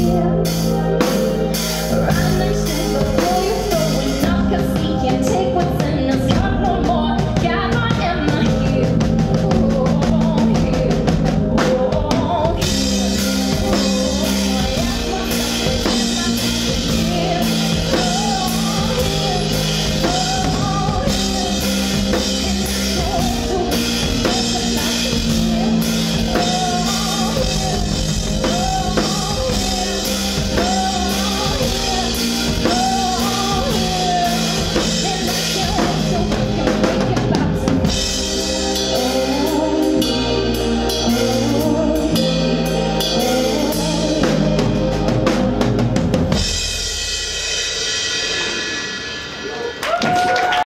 Yeah.